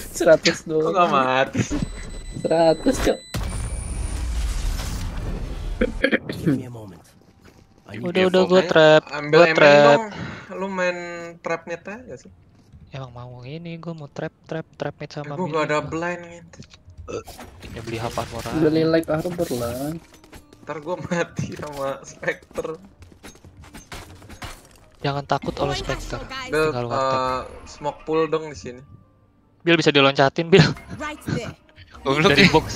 Seratus Kok doang. gak mati? Seratus cok. Udah udah gue trap, Ambil gue trap. Lu main trap mid aja sih. Emang mau ini gue mau trap trap trap mid sama Gue mid. gak ada blind gitu. Ya beli hafal murah. Beli like arbor lah. Ntar gue mati sama Spectre. Jangan takut oleh Spectre. Tap. uh, smoke pool dong di sini. Bill bisa diloncatin Bill Right there. Goblok dari ya. box.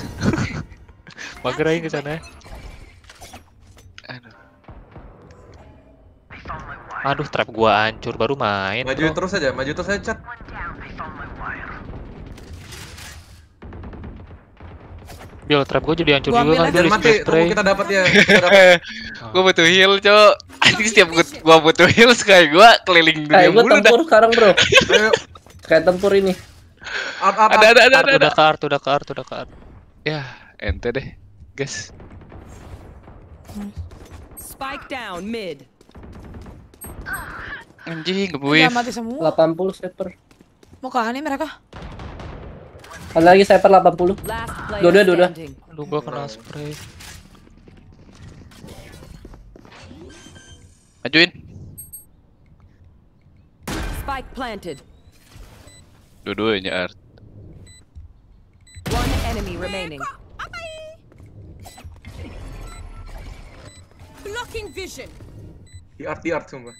Mager aja ke sana. Aduh. Aduh trap gua hancur baru main. Majuin bro. terus aja, maju terus aja chat. Bill trap gua jadi hancur Gua juga kan di mati, spray. kita dapat ya. Kita dapat. Gua butuh heal, Cok. Anjing setiap gua, gua butuh heal kayak gua keliling dunia Kayak mulu dah. tempur sekarang bro. Ayo, Kayak tempur ini. Art art Ada ada ada ada. ada. udah ke art, udah ke art, udah ke art. Ya, ente deh. Guys. Spike down mid. Anjing, Udah ngebuif. mati semua. 80 sniper. Mau ke nih mereka? Ada lagi sniper 80. Last player Dua-dua, dua-dua. Aduh gua kena spray. Majuin. Spike planted. Dua-duanya art. One enemy remaining. Blocking vision. Di art di art sumpah.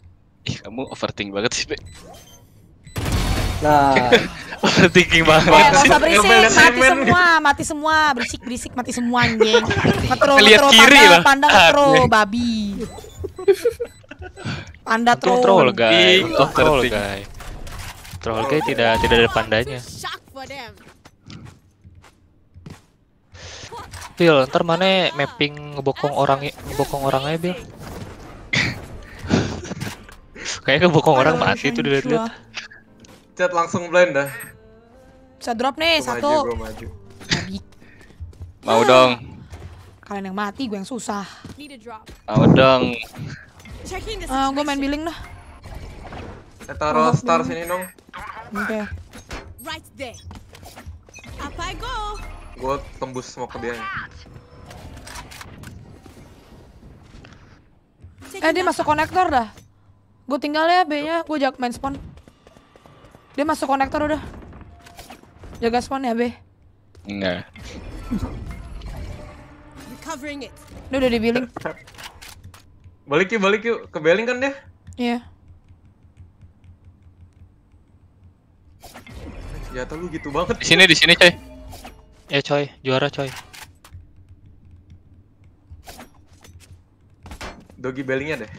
Ih, kamu overthink banget sih, Be. Nah, Overthinking Eh, banget gak sih. usah berisik, Ngebel mati semua, mati semua, berisik berisik mati semua anjing. Lihat ngetro, kiri panda, loh. panda ngetro, Aneh. babi. Panda troll. troll guys, troll guys. Troll guys tidak tidak ada pandanya. Bill, ntar mana mapping ngebokong orang ngebokong orang aja Bill. Kayaknya ngebokong orang mati tuh dilihat-lihat. Chat langsung blind dah. Bisa drop nih Gua maju, satu. gua maju. Babi. Mau dong. Kalian yang mati, gue yang susah. Mau dong. The Ah, gue main billing dah. Eh, taruh star sini dong. Oke. right there. Up I go. Gua tembus smoke ke dia. Eh dia masuk konektor dah. Gue tinggal ya B-nya, gue jaga main spawn. Dia masuk konektor udah. Jaga spawn ya B. Enggak. Recovering it. Dia udah di billing. Balik yuk, balik yuk. Ke Beling kan dia? Iya. Senjata lu gitu banget. Di sini di sini, coy. Ya coy, juara coy. Dogi Belingnya deh.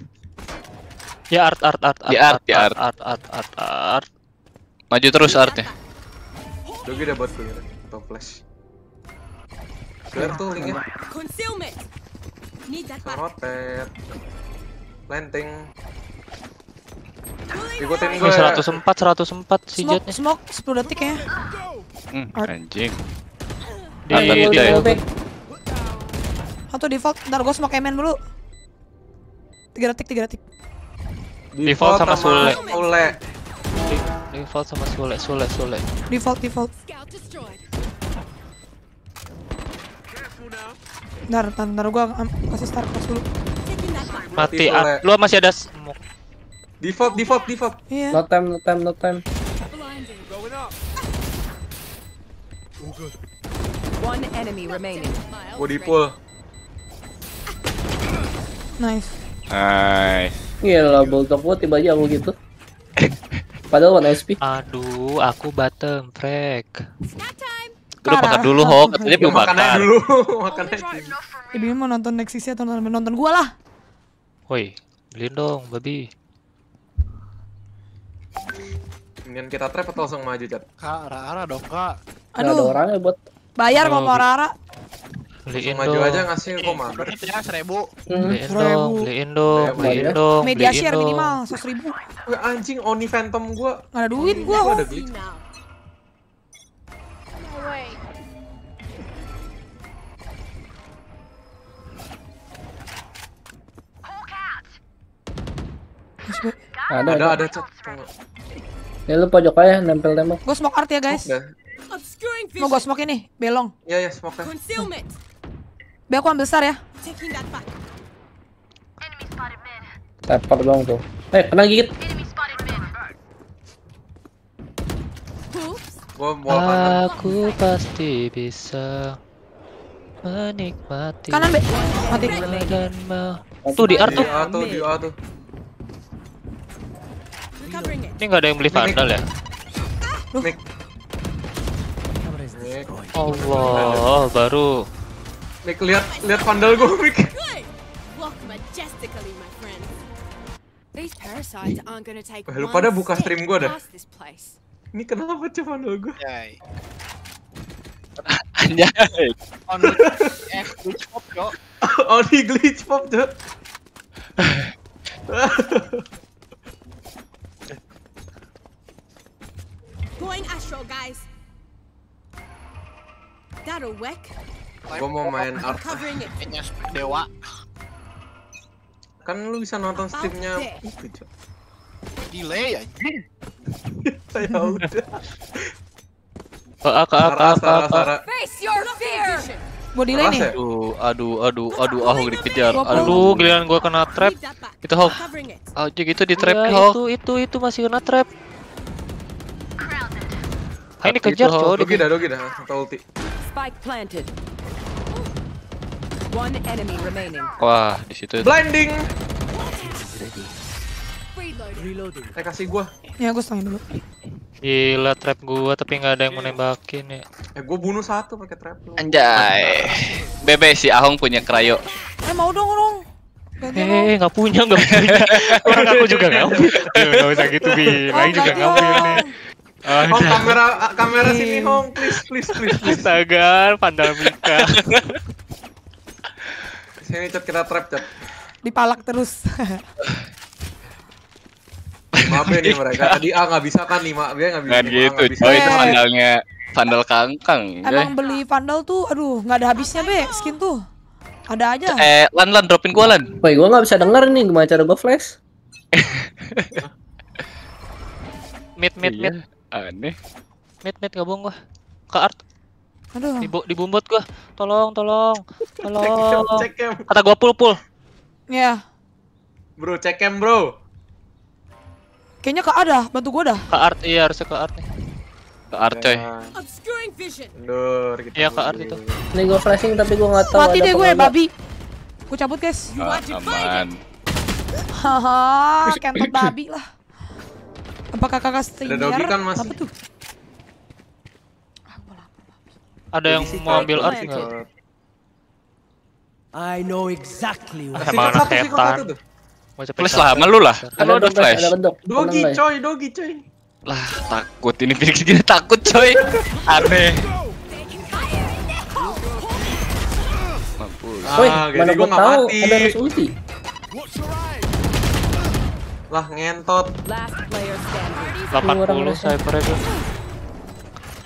Ya art art art art Di art, di art art art art art. Maju terus artnya. Dogi udah buat clear. Atau flash. Clear tuh linknya. Concealment. Need that back. Rotet. Landing. Ikutin Ini gue. 104 104 si Smoke, jetnya. smoke 10 detik ya. Hmm, Art. anjing. Di di back. Satu default, ntar gue smoke main dulu. 3 detik, 3 detik. Default sama Sule. Sule. di- default sama Sule Sule Sule. Default, default. Ntar, ntar, ntar gue kasih start pas dulu. Mati. Lu masih ada smoke. Default, default, default. Iya. No time, no time, no time. One enemy remaining. Gua di pull. Nice. Nice. Gila, bulldog gua tiba aja aku gitu. Padahal one SP. Aduh, aku bottom frag. Udah Parah. makan dulu, Ho. Katanya Ya, belum makan makan. dulu. makan aja. Ibu mau nonton Nexus atau nonton, nonton gue lah. Woi, beliin dong, babi. Kemudian kita trap atau langsung maju, Chat? Kak, Rara dong kak. Nggak ada Aduh, orangnya buat bayar Oh, mau Rara. Beliin maju aja ngasih kok mager. Berarti ya seribu. Hmm. Beliin Seribu. dong, beliin dong, beliin dong, Media share minimal 100 ribu. Wih, anjing Oni Phantom gua. Gak ada duit gue. Gua ada glitch. Ada. Ada ada. ada. Ya lu pojok aja nempel tembok. Gue smoke art ya guys. Mau gue vision. smoke ini, belong. Iya ya smoke Concealment. Biar aku ambil star ya. Tepar dong tuh. Eh, kena gigit. Gua. Aku pasti bisa menikmati Kanan, Be. Mati. dan mau. Tuh di art Di tuh. A tuh, di A tuh. Ini nggak ada yang beli vandal ya? Nick. Allah, baru. Nick lihat lihat vandal gua, Nick. Eh, lu pada buka stream gua dah. Ini kenapa cuy vandal? Yay. Anjay. On glitch pop oh, di glitch pop tuh. Going astral, guys. That'll work. Gua mau main art. Covering it. Kayaknya dewa. Kan lu bisa nonton streamnya itu. Delay. Ya udah. Ke A, ke A, ke A, Sarah, ke A, Sarah, ke A. Sarah. Face your fear. Gue delay nih. ya? Aduh, aduh, aduh, aduh, aku dikejar. Gua Aduh, giliran gua kena trap. That. Itu Hawk. Aja gitu di trap Ya, Hawk. itu, itu, itu masih kena trap. Ah, ini kejar cowok. Dogi dah, dogi dah. Atau ulti. Spike planted. One enemy remaining. Wah, di situ. Blinding. Reloading. Eh kasih gua. Ya, gue setengah dulu. Gila trap gua tapi nggak ada yang mau nembakin ya. Eh gua bunuh satu pakai trap lu. Anjay. Bebe si Ahong punya krayo. Eh, mau dong, dong. Eh, nggak punya, nggak punya. Orang aku juga nggak punya. Nggak usah gitu, Bi. Oh, Lagi juga nggak punya dong. Oh kamera kamera sini Hong, please please please please. Astaga, pandal Mika. Sini cat kita trap cat. Dipalak terus. Maaf ya nih mereka. Tadi A nggak bisa kan nih, Mak. Dia nggak bisa. Nggak Lima A gitu, bisa. coy. Itu vandalnya vandal kangkang. Emang beli vandal tuh, aduh, nggak ada habisnya, Be. Skin tuh. Ada aja. Eh, Lan Lan dropin gua Lan. Woi, gua nggak bisa denger nih gimana cara gua flash. Mid, mid, Iya. mid. Aneh. Mid, mid gabung gua. Ke art, Aduh. di, bu- di bumbut gua. Tolong, tolong. Cek cam, Tolong. cek cam. Kata gua pull, pull. Ya. Bro, cek cam, Bro. Kayaknya ke ada, bantu gue dah. Ke art, iya harusnya ke art nih. Ke art coy. Ya. Mundur kita. Iya, ke art itu. Ini gua flashing tapi gua nggak tahu. Mati deh gue, nggak. babi. Gue cabut, guys. Ah, aman. Haha, kentot babi lah. Apakah kakak streamer? dogi kan, Mas? Apa tuh? Ada yang mau ambil art nggak? Kak. I know exactly what. Emang anak setan. Flash lah, sama lu lah. Kan Ada ada flash. ada. Dogi, coy, dogi, coy. Lah, takut ini Phoenix gini takut coy. Aneh. Mampus. Woi, Ah, mana jadi gua tahu mati. ada harus ulti. Lah, ngentot. Last player standing. 80 cyber itu.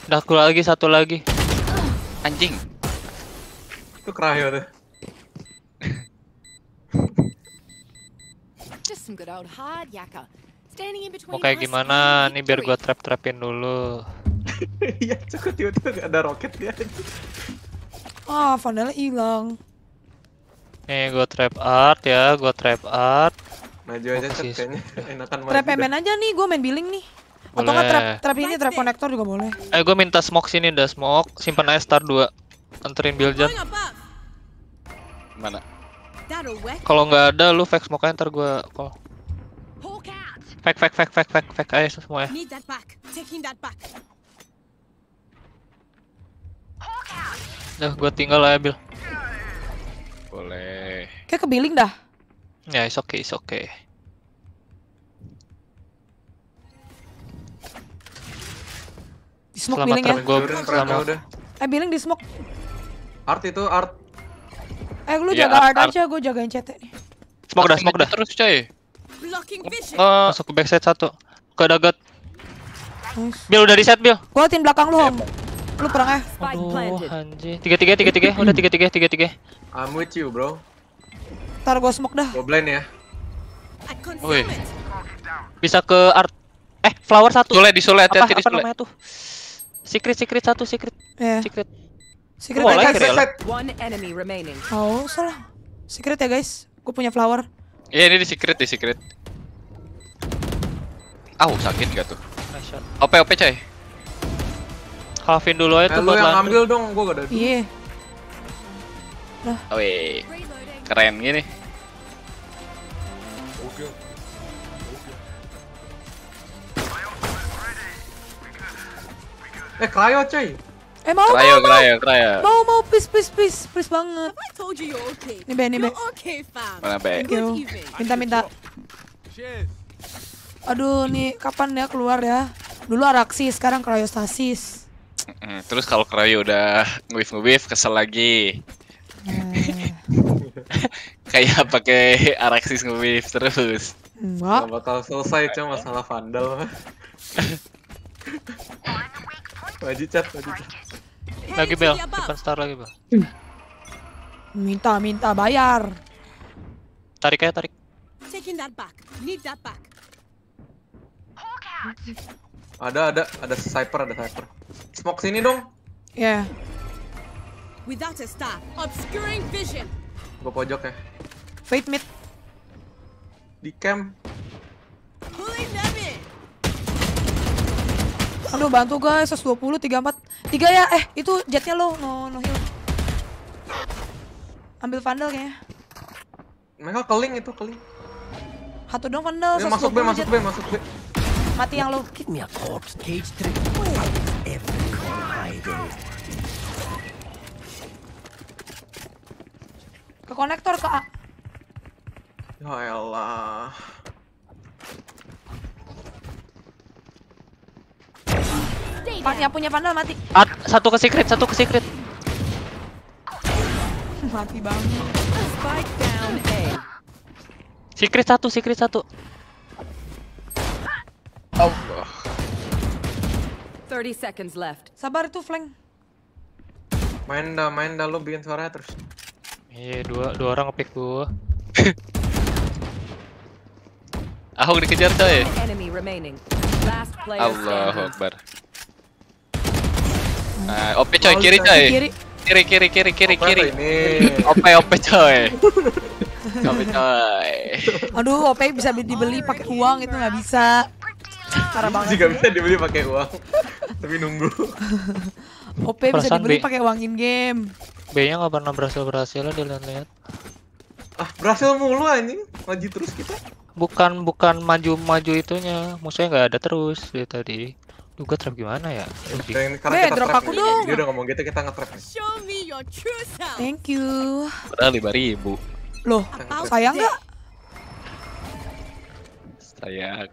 Udah keluar lagi satu lagi. Anjing. Itu kerahyo tuh. Mau kayak gimana? Nih biar gua trap-trapin dulu. Iya, cukup tiba-tiba nggak ada roket dia. Ah, vandalnya hilang. Nih gua trap art ya, gua trap art. Maju aja, sih kayaknya. Enakan maju. Trap. MN aja nih, gue main billing nih. Atau nggak trap, Boleh. trap ini, trap konektor juga boleh. Eh gua minta smoke sini dah smoke, simpen aja star 2. Anterin. Going above. Mana? Kalau nggak ada lu fake smoke aja ntar gua call. Fake fake fake fake fake fake aja semua ya. Need that back. Taking that back. Dah gua tinggal lah ya Bil. Boleh. Kayak ke billing dah. Ya, is okay, is okay. Di smoke Selamat billing ya. gua selamat. udah. Eh billing di smoke. Art itu art. Eh lu Iya, jaga art, art. aja, gue jagain CT nih. Smoke dah, Makin smoke dah. Terus coy. Eh, masuk ke backside satu. Ke dagat. Nice. Bil udah reset Bil. Gue tim belakang lu, Hom. Lu perang eh. Aduh, anjir. Tiga tiga tiga tiga. Udah tiga tiga tiga tiga. I'm with you, bro. Ntar gue smoke dah. Gua blend ya. Woi. Bisa ke art. Eh, flower satu. Sule di Sule apa, hati-hati di apa namanya tuh? Secret secret satu secret Ya, secret. secret Oh, ya guys. ya. One enemy remaining. Oh, salah. Secret ya guys. Gue punya flower. Iya ini di secret di secret. Au sakit gak tuh? OP OP coy. Halfin dulu aja Eh tuh buat yang ngambil dong, gua gak ada. Iya. Wih, Reloading. keren gini. Eh cryo coy. Eh mau Krayo mau mau. krayo krayo. Mau mau please please please please banget. Have I told you you're okay? Nih be nih be. Okay, fam. Mana be? Minta minta. Aduh nih kapan ya keluar ya? Dulu Araxis, sekarang Cryostasis. Mm, Terus kalau krayo udah ngewif ngewif kesel lagi. Eh, Kayak pakai Araxis ngewif terus. enggak. Gak bakal selesai cuma masalah vandal. Wajib chat, wajib chat. Lagi bel, depan star lagi bel. Minta minta bayar. Tarik aja tarik. Taking that back. Need that back. Ada, ada, ada sniper, ada sniper. Smoke sini dong. Ya. Without a star, obscuring vision. Gua pojok ya. Fate mid. Di camp. Aduh bantu guys, 120, 34 Tiga ya, eh itu jetnya lo, no, no heal Ambil vandal kayaknya Mereka keling itu, keling. Satu dong vandal, Ini masuk B, 120 masuk jet B, masuk B. Mati yang lo Give me a corpse cage trick. Hiding. Ke konektor ke A Ya elah. Yang punya vandal mati At, satu ke secret, satu ke secret. Mati banget Spike down A. Secret satu, secret satu. Allah. 30 seconds left. Sabar itu flank Main dah, main dah lu bikin suaranya terus. Iya, dua dua orang ngepick gua. Ahok dikejar coy. One enemy remaining. Last player Allahu. Akbar. Nah, OP coy, kiri coy. Kiri Kiri kiri kiri kiri. Ini. OP OP coy. OP coy. Aduh OP bisa beli- dibeli pakai uang itu nggak bisa Parah banget Jika bisa dibeli pakai uang. Tapi nunggu. OP bisa dibeli pakai uang in game B-nya nggak pernah berhasil berhasil dilihat-lihat. Ah, berhasil mulu anjing. Maju terus kita. Bukan bukan maju-maju itunya, musuhnya nggak ada terus dari tadi. Duh, gua trap gimana ya? Karena Be, kita drop trap aku nih. dong. Dia udah ngomong gitu kita nge-trap nih. Show me your true self. Thank you Padahal lima ribu. Loh sayang nggak? Saya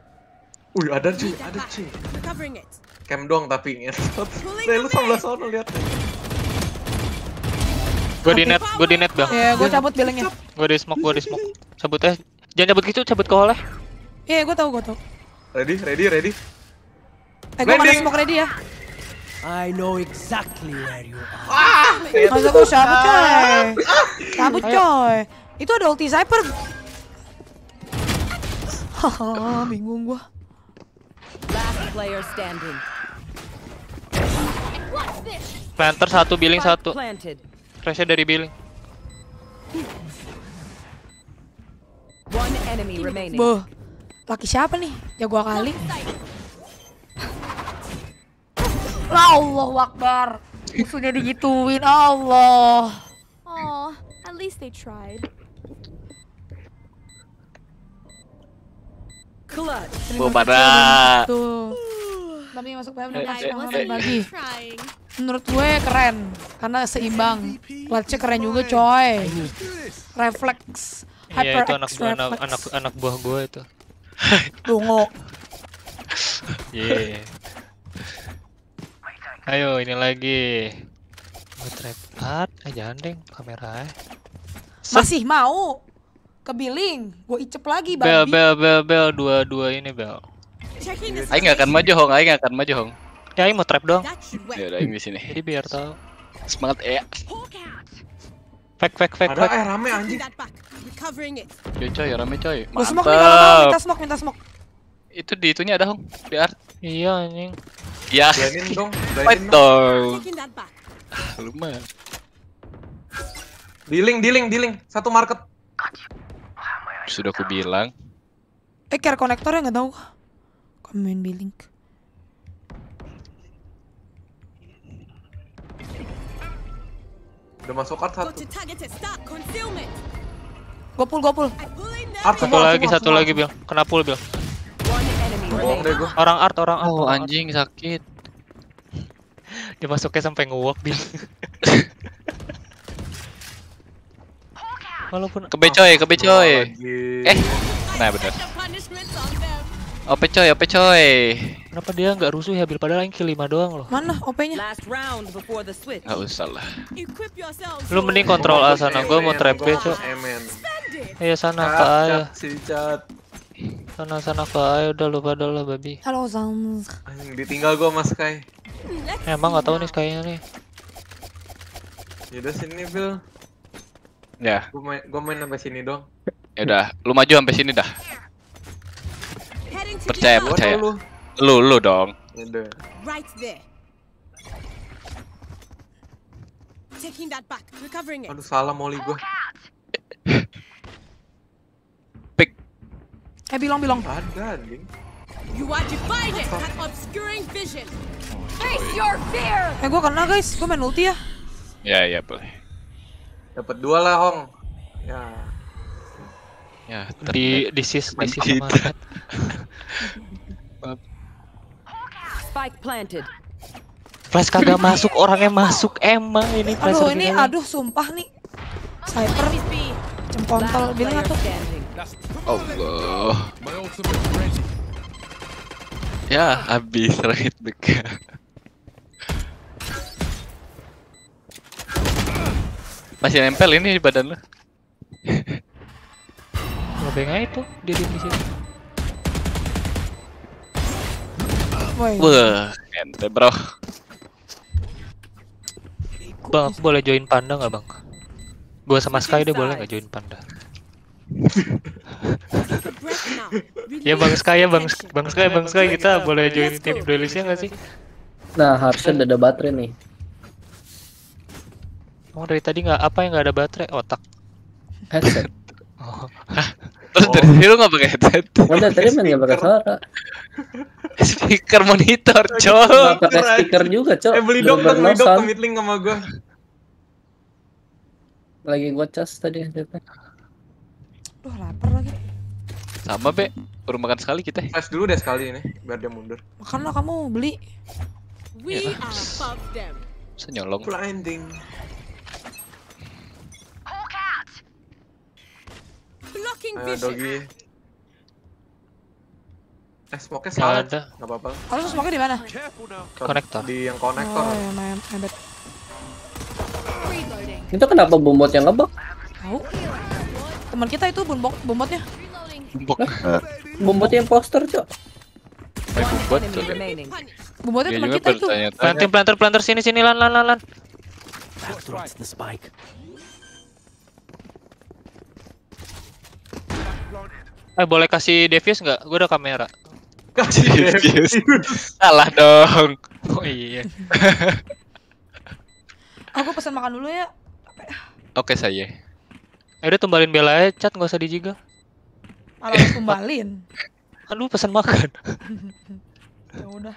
Wih, ada cuy, ada cuy. Cam doang tapi inget. Pulling Nih, lu sebelah sono lihat. Gua di net, gua di net bang. Ya gue cabut bilangnya Gua di smoke, gua di smoke. Cabut eh. Jangan cabut gitu, cabut ke oleh. Iya gue tahu gue tahu Ready, ready, ready. Eh gue mana smoke ready ya I know exactly where you are. Masa gue cabut coy Cabut coy Itu ada ulti Cyper Haha bingung gua Last player standing. Planter satu, billing satu. Crashnya dari billing. One enemy remaining. Boh Laki siapa nih? Jago kali Allah Akbar Musuhnya digituin Allah Oh, at least they tried. Clutch. Oh, pada. Tuh Tapi masuk PM dan masuk Trying. Menurut gue keren Karena seimbang Clutchnya keren juga coy Refleks Iya, itu anak anak reflex anak anak buah gua itu. Dungo Iya. Ayo ini lagi. Gua trap art, eh jangan deng kamera. Masih mau Ke billing Gue icep lagi Bel babi bel bel bel dua dua ini bel. Aing nggak akan maju hong, Aing nggak akan maju hong. Ya ini mau trap dong. Ya udah Aing di sini. Jadi biar tahu. Semangat ya. Hawk out. Fake fake fake Ada fake. eh rame anjing. it. Coy coy, rame coy. Gue smoke nih kalau mau minta Mantap. smoke minta smoke Itu di itunya ada hong, di art. Iya anjing. Ya, Beraniin dong, fight dong. back. Lumayan. Dealing, dealing, dealing. Satu market. Sudah aku bilang. Eh care konektornya nggak tahu. Kamu main billing. Udah masuk art satu. Gopul gopul. Art Satu semua, lagi, semua, satu semua. lagi, Bil. Kena pull, Bil. Bohong deh gua. Orang art, orang art. Oh, anjing sakit. Dia masuknya sampai nge-walk, Bil. Walaupun Kebe coy, kebe coy. Lagi. Eh, nah them. Ope coy, ope coy. kenapa dia nggak rusuh ya, Bil? Padahal yang kill 5 doang loh. Mana OP-nya? Last round before the switch. Nggak usah lah. Lu mending kontrol A sana, gua mau trap B, Cok. Splendid. Iya sana cat, si cat. Sana sana ke A ya. udah lu pada lah, babi. Halo. Anjing, ditinggal gua mas. Let's Emang see nggak tahu nih kayaknya nih. Yaudah sini Bill. Ya, Gua main, gua main sampai sini dong. ya udah. Lu maju sampai sini dah. Percaya, percaya. tau lu. Lu, lu dong. Yaudah. Right there. Taking that back. Recovering it. Aduh salah molly gua. Eh bilong bilong. Ada anjing. You are divided. That obscuring vision. Face your fear. Eh gua kena guys. Gua main ulti ya. Ya, ya boleh. Dapat dua lah Hong. Ya. Ya, Di di sis di sis Kita. sama Red. Spike planted. Flash kagak masuk, orangnya masuk emang ini flash Aduh ini aduh sumpah nih. Sniper cempontol Last bilang player tuh. standing. Allah. Ya, habis right back. Masih nempel ini di badan lu. Lobeng aja itu dia di sini. Woi. Wah, ente bro. Bang, aku boleh join panda nggak bang? Gua sama Sky deh boleh nggak join panda? Ya bang Sky ya bang bang Sky bang Sky kita boleh join tim duelisnya nggak sih? Nah, harusnya udah ada baterai nih. Oh dari tadi nggak apa yang nggak ada baterai otak. Headset. Oh. Terus dari sini lu nggak pakai headset? Udah tadi main nggak pakai suara. Speaker monitor, Nggak cok. pakai speaker juga, cok. Eh beli dong, beli dong nosan. commitling sama gua. Lagi gua cas tadi. headsetnya. Duh lapar lagi. Sama be, baru makan sekali kita. Flash dulu deh sekali ini, biar dia mundur. Makan lah kamu beli. We are above them. Bisa nyolong. Blinding. Blocking Ayo doggy. Eh, smoke-nya salah. ada. Nggak apa-apa. Harus smoke di mana? Konektor. Di yang konektor. Oh ya main hebat. Reloading. Itu kenapa bombot yang ngebug? Tahu. Teman kita itu bombot bombotnya. Reloading. Bumbok. Bombot yang poster, cok. Remaining. Punish. Bombotnya Dia teman kita itu. Planting planter planter sini sini lan lan lan lan. Eh boleh kasih Devious nggak? Gue ada kamera. Kasih Serius. Salah dong. Oh iya. Aku pesan makan dulu ya. Oke saya. Eh udah tumbalin bela aja chat nggak usah dijiga. Malah harus kembalin. Aduh pesan makan. Ya udah.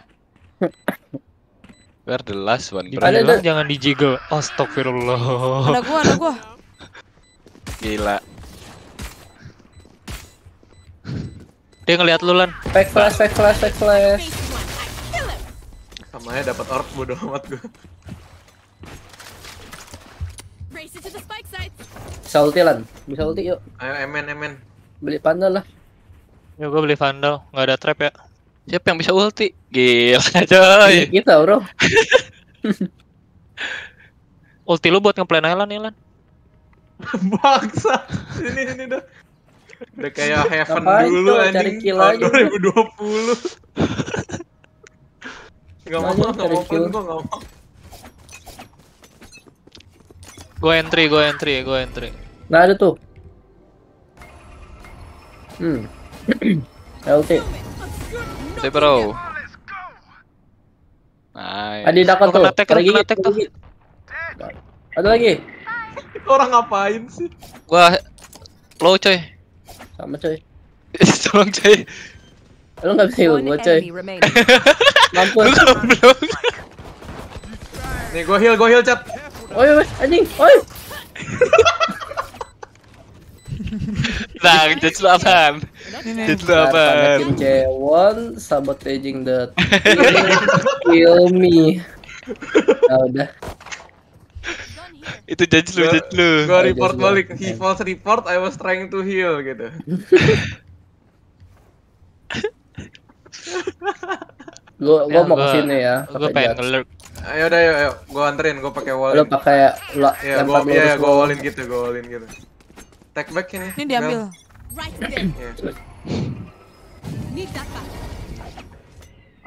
We're the last one, bro. Ada, ada. jangan dijiga. Astagfirullah. Ada gua, ada gua. Gila. Dia ngeliat lu lan. Fake flash, fake flash, fake flash. Face one. I kill him. Sama aja dapat orb bodo amat gua. Race it to the spike site. Bisa ulti lan. Bisa ulti yuk. Ayo emen emen. Beli panda lah. Ya gue beli vandal, nggak ada trap ya. Siapa yang bisa ulti? Gila, coy. Kita, bro. Ulti lu buat ngeplan aja lan ya lan. Baksa. Sini sini dah. Udah kayak heaven dulu anjing. cari kill tahun aja. 2020. Gak mau, gak mau, gua gak mau. Gue entry, gue entry, gue entry. Nggak ada tuh. Hmm. LT. Oke, bro. Nice. Ada dekat Lu tuh. Ada tag tuh. Ada lagi. Orang ngapain sih? Gua low coy. Sama coy. Tolong coy. Lu nggak bisa heal gua coy. Mampus. Lu goblok. Nih gua heal, gua heal chat. Oi, oi, anjing. Oi. Nah, judge lu apaan? Judge lu apaan? Sabotaging the kill me. Nah, udah. Itu judge lu, Gua- judge lu. Gua report gua. balik. He false report, I was trying to heal gitu. Gua gua Ya, mau gua- ke sini ya. Gue pakai pengen ngelurk. Ayo udah ayo, ayo. Gua anterin, gua pakai wall. Lu pakai la, Ya, gua iya, gua wallin gitu, gua wallin gitu. Take back ini. Ini diambil. Right. Iya. Back.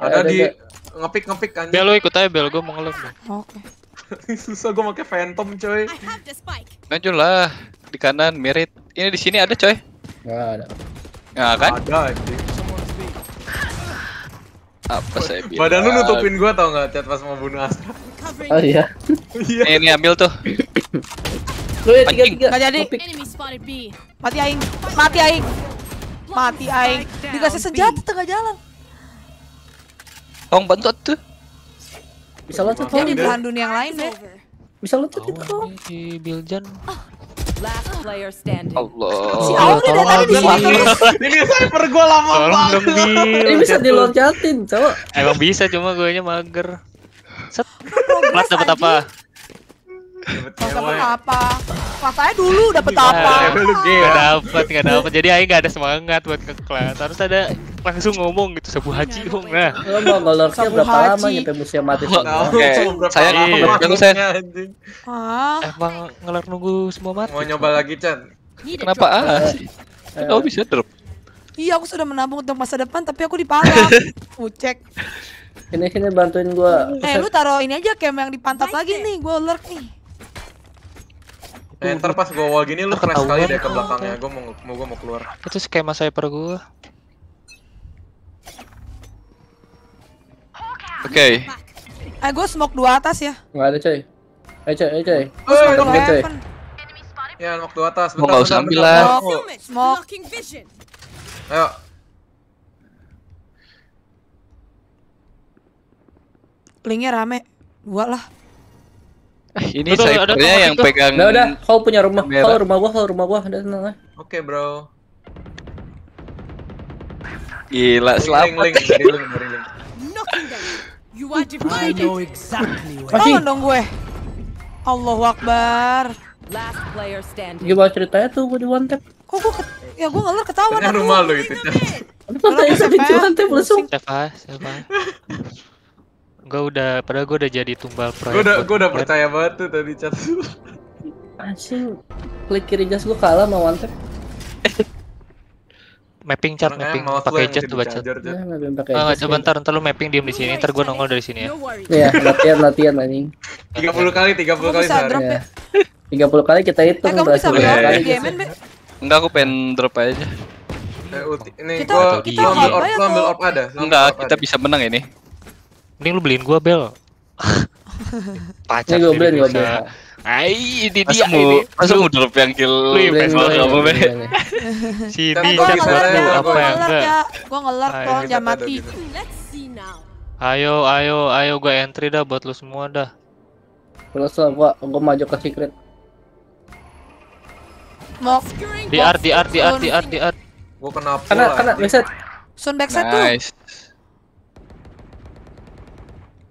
Ada Ada, di ada. ngepik ngepik Bel lu ikut aja Bel, gue mau ngelurk. Bel. Oke. Susah gua pakai phantom coy. I have the spike. Maju lah di kanan merit. Ini di sini ada coy. Nggak ada. Nah kan? Ada anjing. Apa saya bilang? Badan lu nutupin gua tau nggak chat pas mau bunuh Astra. Oh iya. Iya. Ini, ambil tuh. Lu ya tiga tiga. Nggak jadi. Mati aing. Mati aing. Mati aing. Dikasih senjata tengah jalan. Tolong bantu tuh. Bisa loncat Dia di tuh. belahan dunia yang lain deh. Over. Bisa loncat itu. Oh, ini di Biljan. Last player standing. Si Allah. Nih dari tadi di sini. Ini sniper gua lama banget. Ini bisa diloncatin, cowok. Emang bisa cuma gue nya mager. Set. Kelas dapat apa? Dapet Masa cewek. apa? Kelas saya dulu dapet Ah, apa? Gak ya. dapet, gak dapet. Jadi Aing gak ada semangat buat ke kelas. Harus ada langsung ngomong gitu sabu haji hong nah. Lu mau golornya Sabu berapa lama nyampe museum mati Oke, saya- iya, tunggu, saya. Ah, Emang ngelar nunggu semua mati. Mau nyoba lagi Chan. Kenapa ah sih? Eh, Oh bisa drop. iya aku sudah menabung untuk masa depan tapi aku dipalak. Ucek. Sini sini bantuin gua. Eh lu taruh ini aja cam yang di pantat lagi nih, gue lurk nih. Eh, ntar pas gua wall gini lu Ketahuan. sekali deh ke belakangnya. Gua mau mau gua mau keluar. Itu skema sniper gue. Oke. Eh gue smoke dua atas ya. Nggak ada coy. Ayo coy, ayo coy. Eh, Smoke Oke, coy. ya knock dua atas. Mau Bentar, nggak usah ambil lah. Smoke. Ayo. Linknya rame. Dua lah. Ini snipernya tombol yang itu. pegang. Udah udah, kau punya rumah. Kau rumah gua, kau rumah gua. Udah tenang. Oke, bro. Gila, Link, selamat. link, dari link, dari link. Knocking them. You are I divided. know exactly what. Masih. Bangun dong gue. Allahu Akbar. Last player standing. Gimana ceritanya tuh gua di one tap? Kok gue ke... ya gue ngelur ketahuan Ternyata aku. rumah lu itu, Kalau di SFF, one tap langsung? Siapa? Siapa? Gue udah, padahal gue udah jadi tumbal proyek. Gua udah gua udah percaya banget tuh tadi Chan. Anjing. Klik kiri jas gua kalah sama one tap. Mapping chart, Makanya mapping pakai mesti tuh baca. Ah, coba ntar, ntar lu mapping diem di sini, ntar gue nongol dari sini ya. Iya, latihan latihan anjing. 30 kali, 30 Kok kali sehari. drop Ya. 30 kali kita hitung Eh kamu bisa berhasil beli berapa Iya, orang kali di jasnya. Yemen, Be? Enggak, aku pengen drop aja. Eh, ini Kita- gua kita gua ambil orb, ya gua ambil orb ada. Enggak, kita ada. bisa menang ini. Mending lu beliin gue bel. Pacar gua beliin, gua beliin. Ai, ini dia ini. masa mau drop yang kill Lu Beliin, invest beliin, banget kamu, Be. Sini gue chat buat lu ya, apa gue enggak? ya. Gue ngelur Ayo, tolong jangan mati. gitu. Ayo, ayo, ayo gue entry dah buat lu semua dah. Terus gua gua maju ke secret. Screwing Di art, di art, di art, di art, di art. Gua kena pull Karena karena anjing. reset. Sun backside tuh. Nice.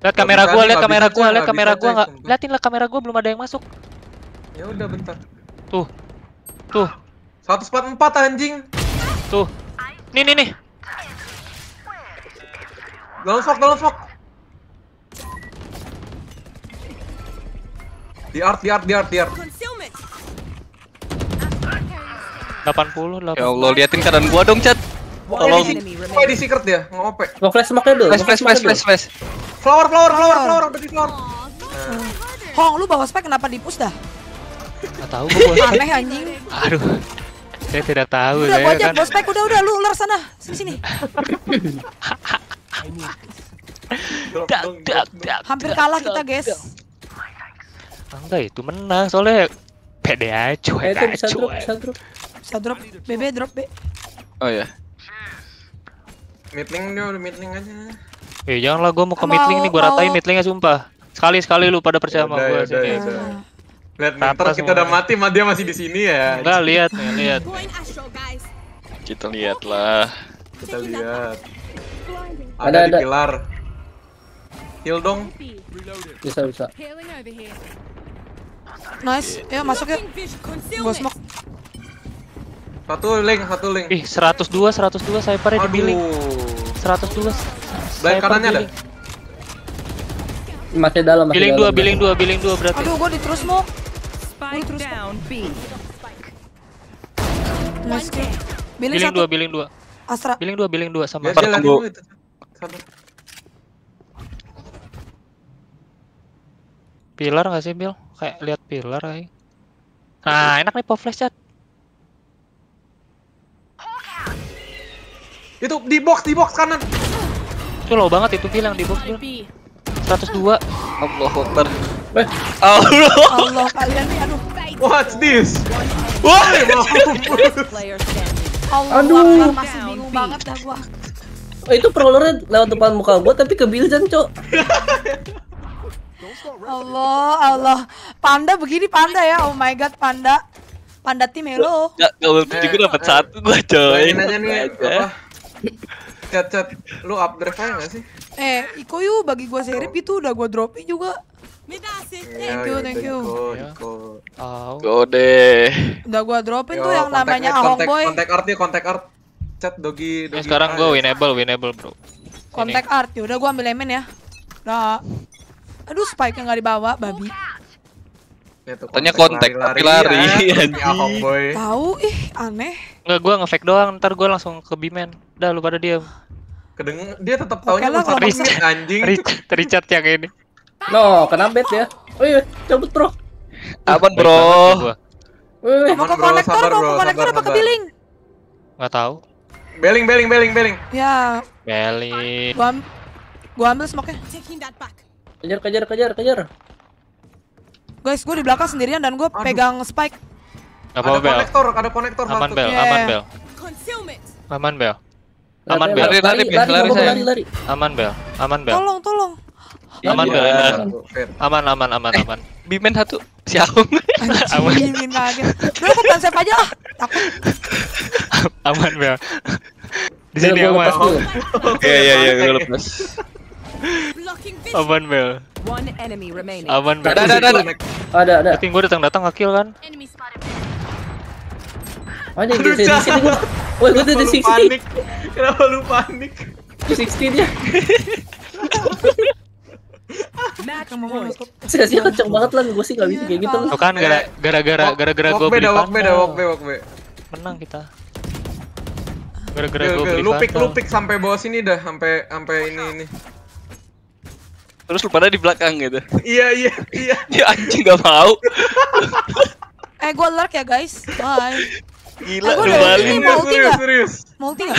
Lihat kamera gua, lihat kamera gua, lihat kamera gua enggak. Liatin lah kamera gua belum ada yang masuk. Ya udah bentar. Tuh. Tuh, 144 anjing. tuh. Nih, nih, nih. Dalam smoke, dalam smoke. Di art, di art, di art, di art. Concealment. 80, 80. Ya Allah, liatin keadaan gua dong, chat. Tolong. Remaining. di secret dia? Ngope. Gua flash smoke-nya dulu. Flash, flash, flash, flash, flash. Flower, flower, flower, flower, udah di flower. Hong lu bawa spek kenapa di push dah? Enggak tahu gua. Aneh anjing. Aduh. Saya tidak tahu Udah gua aja kan. bawa spek udah udah lu ular sana. Sini sini. Dak, dak, dak, Hampir kalah kita, guys. Enggak itu menang soalnya pede aja Eh cuek itu bisa aja drop, cuek. bisa drop. Bisa drop. BB drop, B. Oh ya. Midling dia udah midling aja. Eh janganlah gua mau ke Mau- midling nih gua ratain midlingnya sumpah. Sekali-sekali lu pada percaya sama gua yaudah, sini. Ah. Lihat ntar kita semua. udah mati, mah dia masih di sini ya. Enggak lihat nih, lihat. Kita lihat lah. Kita lihat. Ada, Ada di pilar. Heal dong. Bisa bisa. Nice. Ya masuk ya. Concealment. smoke. Satu link, satu link. Ih, 102, 102 snipernya di billing. Aduh. 102. Belah kanannya ada. billing. Masih dalam, masih Billing dalam. 2, billing 2, billing 2 berarti. Aduh, gua diterus mau. Spike down B. Kill. Billing Billing satu. 2, billing 2. Astra. Billing 2, billing 2 sama. Dia dia lagi itu. Pilar nggak sih, Bill? Kayak lihat pilar kayak. Nah, enak nih pop flash chat. Itu di box, di box kanan. Itu low banget itu bilang di box Bill. B. 102. Allah Akbar. Eh. Allah. Allah kalian nih aduh. What's this? Player standing. Allah Aduh. Masih bingung banget dah gua. Oh itu prowlernya lewat depan muka gua tapi ke Biljan, Cok. Allah, Allah. Panda begini panda ya. Oh my god, panda. Panda tim hello. Enggak, kalau juga dapat satu gua coy. Aja nih apa? Chat chat, lu up drive aja gak sih? Eh, Iko yu bagi gua serip itu udah gua dropin juga. Mid assist. Thank you, thank you. Iko, Iko. Tahu. Gode. Udah gua dropin tuh yang namanya Ahong Boy. Kontak art ya, kontak art. Chat dogi, Ini dogi. sekarang gua winnable, winnable, Bro. Kontak art. Ya udah gua ambil emen ya. Nah. Aduh, spike yang nggak dibawa, babi. Ya tuh, Tanya kontak, tapi lari, ya. anjing. Ahong boy. Tahu ih, aneh. Enggak, gua nge-fake doang, ntar gua langsung ke B-man. Udah lu pada diam. Kedeng dia tetap taunya kalau satu Richard. anjing. Richard, Richard yang ini. No, kena bed ya. Oh iya, cabut bro. Aman, Bro. Wih, Mau ke konektor, mau ke konektor apa ke billing? Nggak tahu. Beling, beling, beling, beling. Ya, Beli. gua gua ambil smoke-nya. Kejar, kejar, kejar, kejar. Guys, gua di belakang sendirian dan gua Aduh. pegang spike. Nggak Ada Bel. konektor, ada konektor Aman. Bel. Iya. Aman, Bel. Aman, Bel. Aman, Bel. lari, Lari, lari, lari, lari, lari, lari. Aman, Bel. Aman, Bel. Tolong, tolong. Aman, Iya, Bel. iya. Aman, aman, aman, aman, aman. Bimen satu. Si Aung. Aman. Anjing, kaget. Gua plan save aja lah. Takut. Aman, Bel. Di Bel, sini gua aman. Iya, iya, iya, gue lepas. Blocking vision. Aman, Bel. One enemy remaining. Aman, Bel. Ada, ada, ada. Ada, ada. Tapi gue datang-datang nge-kill kan. Enemy spotted. Aja Aduh, di sini, di sini gua. Cak. Woi, gua tuh di Lu 60. panik. Kenapa lu panik? Di 60 dia. Sekasinya kenceng banget lah, gua sih nggak bisa kayak gitu. Tuh kan gara- gara-gara gara-gara gue beli beda, walk beda, walk beda, walk beda. Menang kita. Gara-gara gue beli Lu pick, lu Vandal. pick sampai bawah sini dah, sampai sampai ini ini. Terus lu pada di belakang gitu. Iya, iya, iya. Ya anjing gak mau. Eh, gua lurk ya, guys. Bye. Gila Eh, gua lu udah balik. ini Serius, mau ulti serius, nggak? serius. Mau ulti nggak?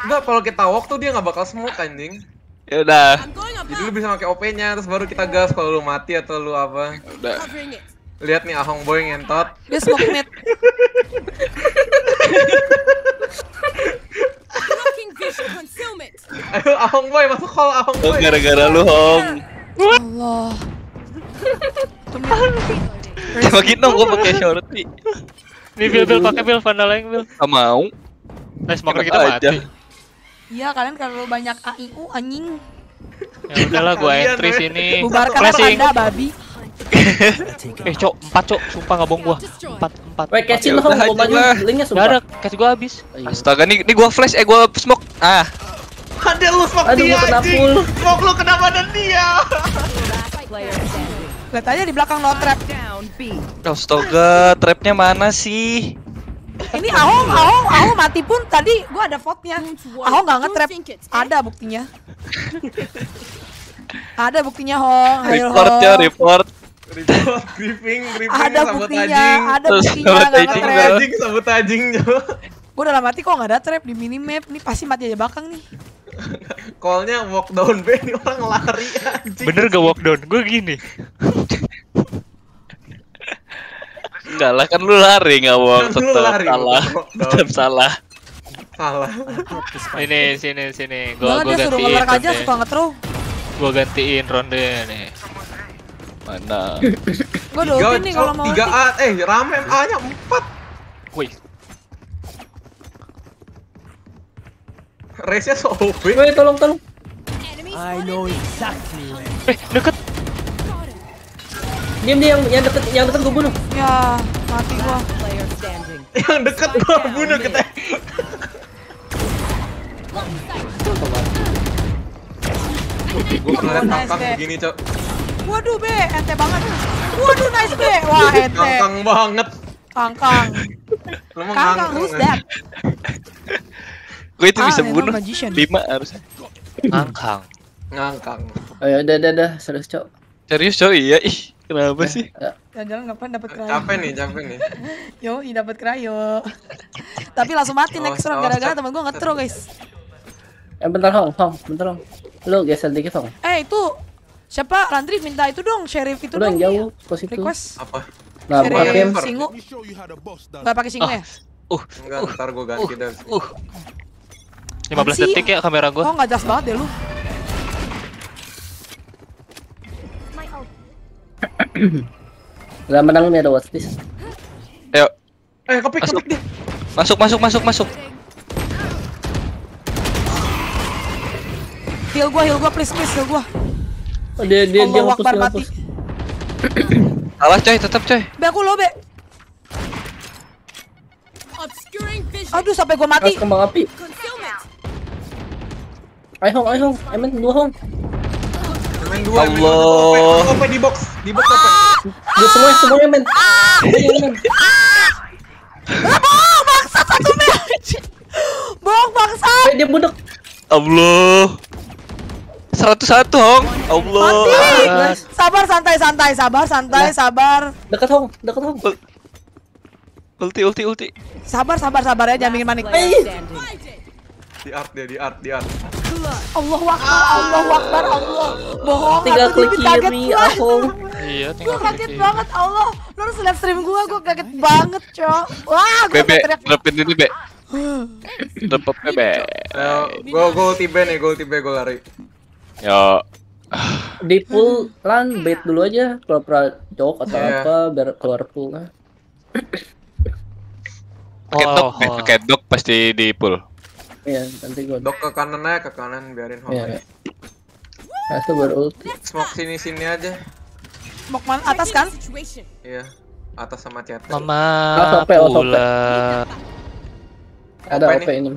Enggak, kalau kita walk tuh dia nggak bakal smoke anjing. Ya udah. Jadi lu bisa pakai OP-nya terus baru kita gas kalau lu mati atau lu apa. udah. Covering it. Lihat nih Ahong Boy ngentot. Dia smoke mid. Ayo Ahong Boy masuk call Ahong Oh, Boy. gara-gara lu, Hong. Allah. Makin dong gua pakai shorty. Nih Bil Bil pakai Bil Vandal yang Bil. Gak mau. Nah, smoker Enak kita aja. mati. Iya, kalian kalau banyak AIU anjing. Ya udahlah gua Kalian, entry sini. Bubarkan panda babi. Eh, Cok, 4 Cok, sumpah nggak bohong gua. 4 4. Woi, catchin lah, gua aja maju linknya Enggak ada, sumpah. catch gua habis. Astaga, nih, nih gua flash, eh gua smoke. Ah, Ada lu smoke Aduh, dia anjing. full. Smoke lu kena badan dia. Lihat aja di belakang no trap. Astaga, trapnya mana sih? Ini Ahong, Ahong, Ahong mati pun tadi gua ada vote-nya. Ahong nggak nge-trap. Ada buktinya. ada buktinya Hong. Hail Report ya. Report. Briefing, Ada buktinya, ada Terus buktinya nge-trap. Sabotaging, sabotaging, Jo. Gue dalam hati kok nggak ada trap di minimap. Ini pasti mati aja belakang nih. Call-nya walk down B ini orang lari anjing. Bener gak walk down? Gue gini. Enggak lah kan lu lari nggak walk Kan lu tetap lari, salah. walk. Tetap salah. Salah. Ini sini sini. Dia suruh gantiin aja suka nge-throw. Gua gantiin ronde nih. Mana? Gue ulti nih kalau mau tiga. A, eh rame A-nya empat. Wih, Race-nya so OP. Woi, tolong tolong. I know exactly eh deket. Diam dia yang yang deket yang deket gue bunuh. Ya, mati gua. Yang deket gua bunuh kita. Gua pernah liat Nice, kakak begini, Cok. Waduh, Be, ente banget. Waduh, nice, Be. Wah, ente. Kangkang banget. Kangkang. Kangkang, ngangkang, who's ya. that? Gue itu Ah, bisa emang bunuh magician. lima harusnya. Angkang. Ngangkang. Ayo, udah udah udah serius cok. Serius coy iya ih kenapa sih? Jangan-jangan ngapain dapat krayo. Capek nih, capek nih. Yo, i dapat krayo. Tapi langsung mati Awas, next round awas, gara-gara Cak. temen gua nge-throw, guys. Eh bentar Hong, Hong, bentar Hong. Lu geser dikit Hong. Eh, itu siapa? Landry minta itu dong, sheriff itu Udah dong. jauh pos itu. Request. Apa? Nah, Sheriff pakai. Singo. Enggak pakai Singo ya? Uh, Enggak, ntar gua ganti dah. uh. 15 Apaan sih? detik ya kamera Oh, gua. enggak jelas banget deh lu. Gak menang nih ada watch this. Ayo Eh, kepik, Masuk. kepik dia. masuk masuk masuk masuk. Heal gua, heal gua, please, please, heal gua. Oh, dia dia dia Allah ngapus. Salah coy tetap coy. Be, aku lo, Be. Aduh, sampai gua mati. Kembang api. Ayo Hong, ayo Hong. Emen dua Hong. Main dua. Allah. Di box. Di box ope. Dia semua semuanya men. Semuanya men. Bohong, bangsat satu Be. Bohong, bangsat. Eh dia budak. Allah. 101 Hong. Allah. Mati. Ah. Sabar, santai, santai, sabar, santai, sabar. Dekat Hong, dekat Hong. Ulti ulti ulti. Sabar, sabar, sabar ya, jangan bikin panik. Standing. Di art dia, di art, di art. Allah Akbar, Allah Akbar, Allah. Bohong, Tinggal aku klik kaget kiri. Hong. Iya, Gua tinggal kaget klik. banget, Allah. Lu harus live stream gua, gua kaget banget, Cok. Wah, gua Bebe, teriak. dropin ini be. Drop bebe. Gua gua ulti B nih, gua ulti B, gua lari. Yo. Di pool lan bait dulu aja kalau pra jok atau Iya. apa biar keluar pool lah. Pakai Oh, dok, oh. pakai dok pasti di pull. Iya, nanti gua. Dok ke kanan aja, ke kanan biarin home. Iya. iya. Nah, itu baru ulti. Smoke sini sini aja. Smoke man atas kan? Iya. Atas sama chat. Mama Otope, otope. pulang. Ada Apa OP ini? ini.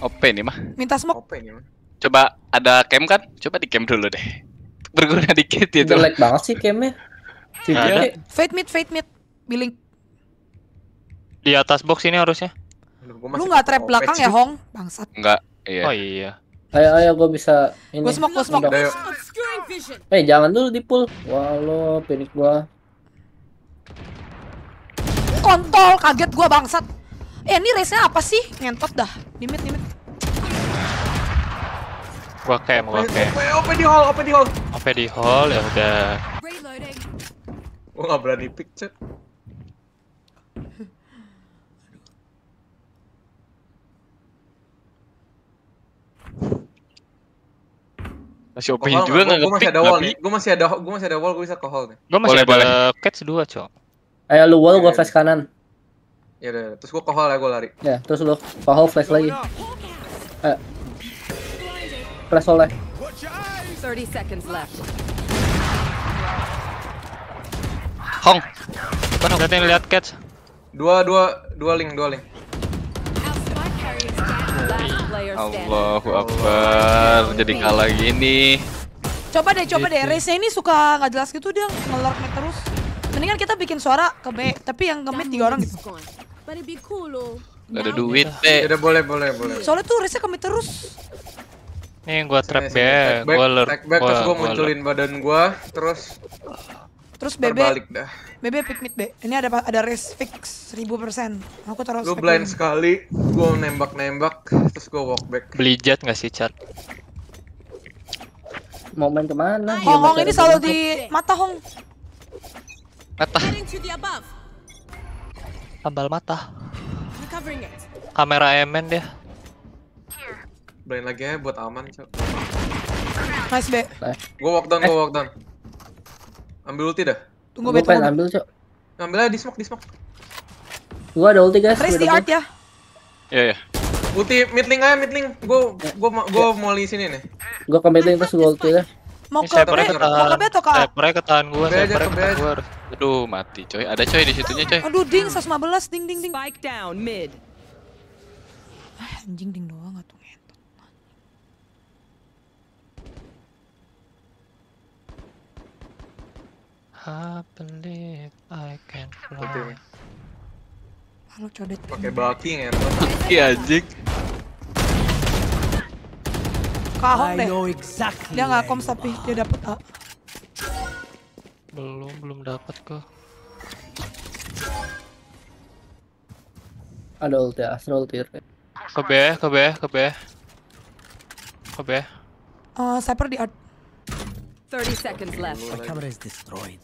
OP nih mah. Minta smoke. Ope nih, man. Coba ada cam kan? Coba di cam dulu deh. Berguna dikit itu. Jelek banget sih camnya. Ada. Iya. Fade mid, fade mid. Billing. Di atas box ini harusnya. Lu nggak trap belakang ya, Hong? Bangsat. Enggak. Iya. Oh iya. Ayo ayo gua bisa ini. Gua smoke, gua smoke. Eh jangan dulu di pool. Wah lo panik gua. Kontol, kaget gua bangsat. Eh, ini race-nya apa sih? Ngentot dah. Di mid. Gua cam, gua cam. Ope, ope di hall, ope di hall. Sampai di hall ya udah. Gua nggak berani pick, chat. Masih Ke OP hall juga nggak? enggak Gua masih ngepick. ada wall nih. Gua masih ada gua masih ada wall, gua bisa ke hall nih. Gua masih Boleh, ada catch 2, Cok. Ayo lu wall gua Iya. flash kanan. Ya udah, terus gua ke hall ya, gua lari. Ya terus lu pahol flash lagi. Ayo. Flash oleh. 30 seconds left. Hong. Lihat ini lihat catch. Dua, dua, dua link, dua link. Allahu Akbar. Jadi kalah gini. Coba deh, coba Gitu. deh. Race-nya ini suka nggak jelas gitu dia ngelork mid terus. Mendingan kita bikin suara ke B, tapi yang ke mid tiga orang gitu. Gak ada duit, Ya Be. udah boleh, boleh, boleh. Soalnya tuh race-nya ke mid terus. Nih gua trap Sini, sini. B, Back, gua lurk. back, back, terus gua gua munculin badan gua, terus Terus BB, Terbalik dah. BB pick mid B. Ini ada ada race fix 1000%. Aku taruh Lu blind sekali, gua nembak-nembak, terus gua walk back. Beli jet nggak sih chart? Mau main ke mana? Hong Hong ini selalu di mata Hong. Mata, tambal mata. Kamera emen dia. Blind lagi aja buat aman, cok. Nice B. Gua walk down, gua walk down. Ambil ulti dah. Tunggu Gue B, pengen tunggu ambil cok. Ambil aja di smoke, di smoke. Gue ada ulti guys. Gua di art ya. Iya ya. Ulti mid link aja, mid link. Gua gua gua mau di sini nih. Gue ke meeting terus gue ulti dah. Mau Ini ke B, mau ke. B atau ke A? Pernah ketahan gua, ke ketahan aja. gua. Aduh, mati coy. Ada coy di situnya coy. Aduh ding 115 ding ding ding. Spike down mid. Ah, Anjing ding doang atuh ngentot. I believe I can fly. Halo codet. Pakai bulky ngentot. Iya anjing. Kahong deh. exactly. Dia nggak koms you tapi dia dapet A. Belum, belum dapat kok. Ada ulti Astra ulti. Ke B, ke B, ke B. Ke B. Eh, Cypher di art. 30 seconds left. My camera is destroyed.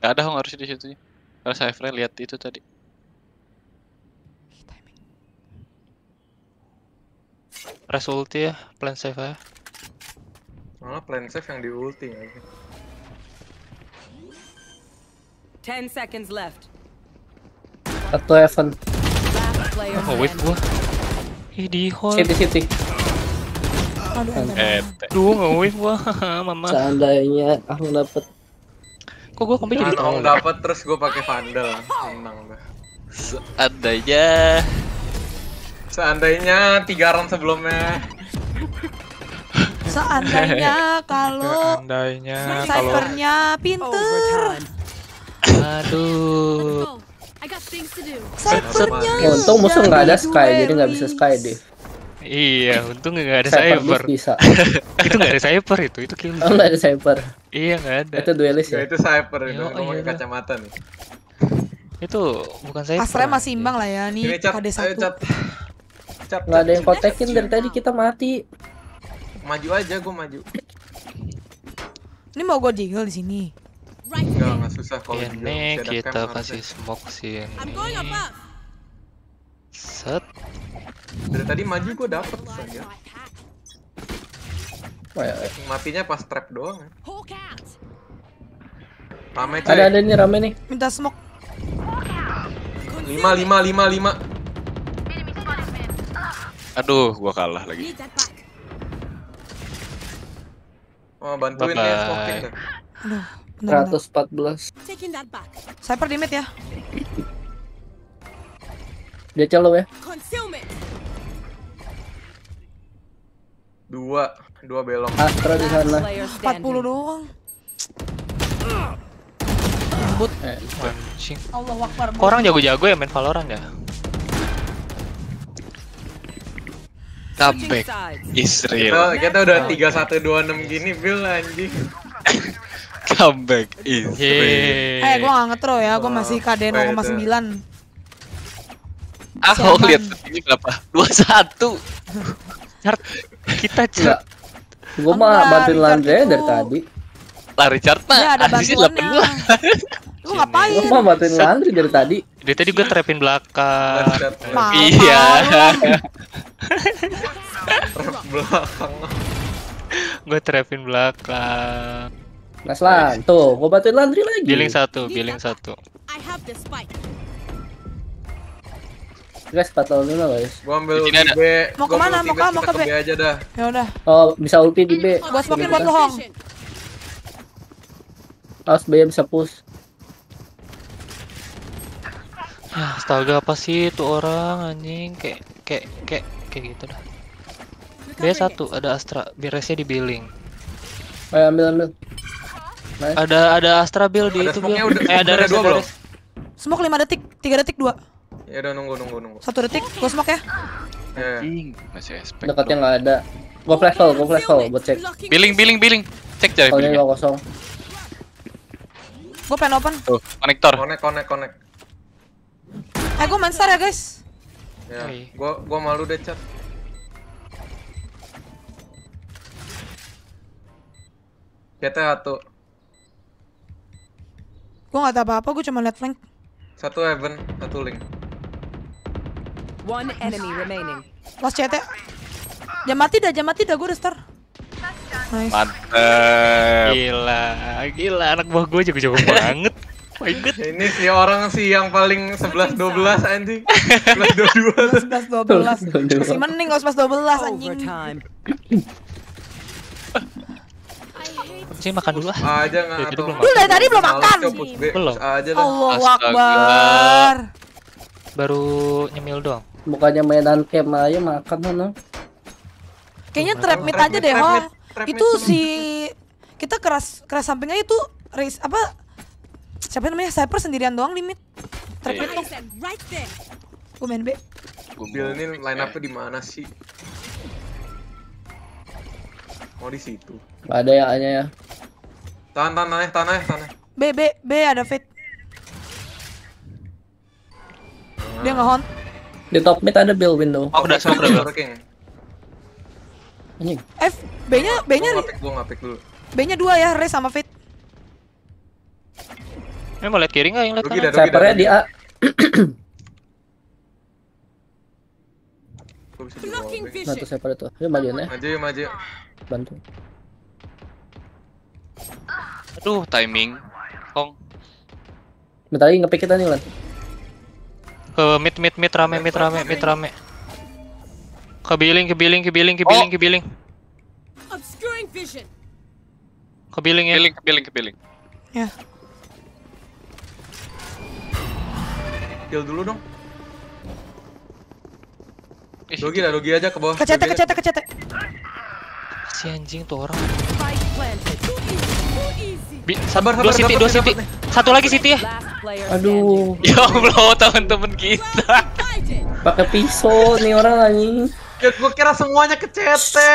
Gak ada Hong harusnya di situnya. Kalau saya friend lihat itu tadi. Res ulti ya, plan save ya. Malah plan save yang di ulti sih? 10 seconds left. Satu player Oh, wait gua. Ih, di hall. City city. Aduh. Ete. Duh, nge-wave gua, mama. Seandainya aku dapet Kok gua kombi jadi Kalau troll? dapat terus gua pakai vandal, menang dah. Seandainya Seandainya tiga round sebelumnya Seandainya kalau Seandainya kalau Cyphernya pinter. Aduh. Go. I got things to do. Cyphernya. Ya, untung musuh nggak ada Sky, jadi nggak bisa. Sky deh. Iya, untung nggak ada Cyber bisa. itu nggak ada cyber itu, itu kill. Oh nggak ada cyber. Iya nggak ada. Itu duelis Ya ya. itu cyber itu, pakai iya. kacamata nih Itu bukan cyber. Astra masih imbang lah ya. Ini Nih 1. cat Cat, Nggak ada yang cat. kotekin dari tadi kita mati. Maju aja, gua maju Ini mau gue jiggle di sini. Enggak, here. nggak susah kalau Ini ada kita kasih smoke sini. Set. Dari tadi maju gua dapet saja Wah, ya, ya. Matinya pas trap doang ya. Rame coy Ada ada nih rame nih. Minta smoke. Lima, lima, lima, lima Aduh, gua kalah lagi. Oh bantuin Bye-bye. ya, smoking dah Aduh. Bentar, bentar. 114. Taking that back. Cypher di mid ya. Dia celo ya. Dua, dua belok Astra di sana. player 40 standing. doang. Eh, Anjing. Allah Akbar. Kok orang jago-jago ya main Valorant ya? Comeback. Israel. Kita, kita udah 3126 gini, Bill anjing Comeback Israel. Yeay. Eh, gua gak ngetro ya. Gua masih KD apa itu? 0,9. Ah, kau lihat ini berapa? 21. Chart. Kita chart. Gua mah bantuin Richard Landre itu- dari tadi. Lari chart mah. Dia ada asisnya bantuannya. 18. Lu ngapain? Gua mah bantuin Landre dari tadi. Dari tadi gue trapin belakang. Iya. belakang gue trapin belakang. Mas Lan, tuh, gua bantuin Landre lagi. Billing satu, billing satu. I have the spike. Guys, 4 dulu guys. Gua ambil ulti ada. B Mau ke mana? ambil Mau ke- mau ke B? B aja dah Ya udah. Oh, bisa ulti di B. Gua smokin buat lu, Hong. Awas B bisa push. Ya, astaga apa sih itu orang anjing kayak kayak kayak kayak gitu dah. B satu ada Astra, beresnya di billing. Ayo ambil ambil. Nice. Ada ada Astra build di Ada itu udah- Eh ada res, dua ada belum? Smoke 5 detik, 3 detik 2. Ya udah nunggu nunggu nunggu 1 detik, gua smoke ya. Ya, Anjing, Masih expect. Dekatnya nggak ada. Gua flash hole, gua flash hole buat cek. Billing, billing, billing. Cek cari Kalau ini billingnya. nggak kosong. Gue pengen open. Tuh, konektor. Connect, connect, connect. Eh gue main star ya guys. Ya, gua gua malu deh chat. Kita satu, Gue gak tahu apa-apa, gue cuma liat flank. satu heaven, satu link. One enemy remaining. Last CT. Jam mati dah, jam mati dah, gue udah star. Nice. Mantep. Gila, gila anak buah gue jago-jago banget. Oh my god. Ini si orang sih yang paling 11 12 anjing. 11 22. 11 12. Masih mending kalau 11 12 anjing. Sih makan dulu ah. A aja enggak Dari tadi atau belum Lu dari tadi belum makan. Belum. A aja dah. Allahu. Akbar. Baru nyemil doang. Bukannya mainan camp aja makan sana. Kayaknya trap mid aja deh, Hong. trap Itu si kita keras keras sampingnya itu race apa? Siapa namanya? Cyper sendirian doang limit. Trap mid tuh. Gue main B. Bil ini line up di mana sih? Oh di situ. Gak ada ya A-nya ya. Tahan tahan tahan tahan tahan, tahan. B B B ada fit. Dia nge-hunt. Di top mid ada build window. Oh, udah smoke udah. Baru King. Anjing. F B-nya B-nya Gua pick dulu. B-nya dua ya, Ray sama Fit. Ini mau lihat kiri nggak yang lihat kanan? dogi di. A. Gua bisa di Blocking. Nah tuh cyber itu. Yuk majuin ya. Maju maju. Bantu. Aduh, timing. Kong. Bentar lagi ngepick kita nih lan. Ke mid mid mid rame mid rame mid rame. Ke billing ke billing ke billing ke billing ke billing. Obscuring vision. Ke billing ya. Kepiling, kepiling, kepiling. Ya. Kill dulu dong. Dogi dah, dogi aja ke bawah. Kecete kecete kecete. Si anjing tuh orang. Bi Sabar, dua sabar, city, dua city. dapat nih. Satu lagi city ya. Aduh. Ya Allah, teman-teman kita. Pakai pisau nih orang anjing. Gua kira semuanya kecete.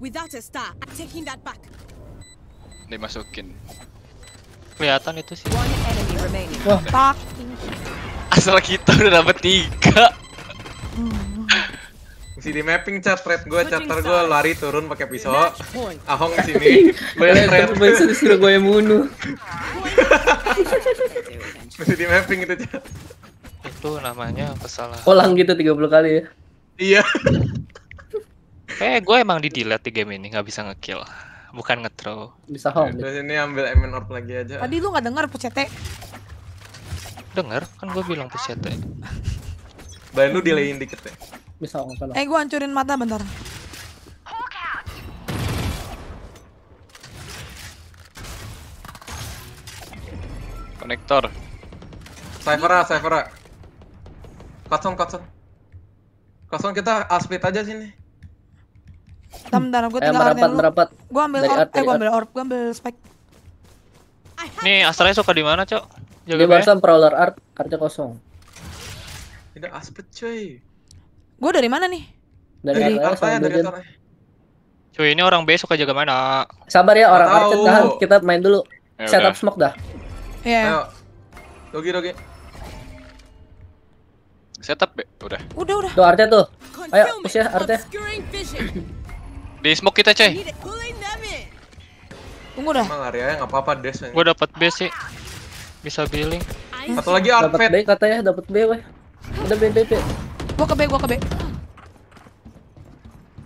Without a star, I'm taking that back. Dimasukin. Kelihatan itu sih. One enemy remaining. Tak. Asal kita udah dapet tiga. Mesti di mapping chat thread gua, charter gua lari turun pakai pisau. Ahong di sini. Kalian main serius kira gue yang bunuh. Mesti di mapping itu chat. Itu namanya kesalahan. Ulang gitu 30 kali ya. Iya. Eh, gue emang di delete di game ini nggak bisa ngekill. Bukan nge-throw. Bisa home. Terus ini ambil Emin Orb lagi aja. Tadi lu nggak dengar pucete. Dengar kan gue bilang push CT. Bahan lu delayin dikit ya. Bisa kan. Eh gua hancurin mata bentar. Konektor. Cyphera, Cyphera. Kosong, kosong. Kosong kita asplit aja sini. Bentar, bentar, gua Eh tinggal merapat artin dulu. merapat. Gua ambil orb, eh art. ambil orb, gua ambil spike. Nih, Astranya suka di mana, Cok? Dia Jaga ya. barusan prowler art, artnya kosong. Tidak asplit cuy. Gua dari mana nih? Dari Dari art Katanya sama dari atasnya. Cuy, ini orang B suka jaga mana? Sabar ya orang artnya tahu. tahan. Kita main dulu. Ya Setup smoke dah. Iya. Ayo. Dogi, dogi. Setup, Be. Udah. Udah, udah. Tuh artnya tuh. Ayo, push ya, vision. Di smoke kita, in. Tunggu dah. Emang nggak apa-apa des. Gue dapat B sih. Bisa billing. Satu lagi Dapat outfit. B katanya, dapat B weh. Udah B B B. Gua ke B, gua ke B.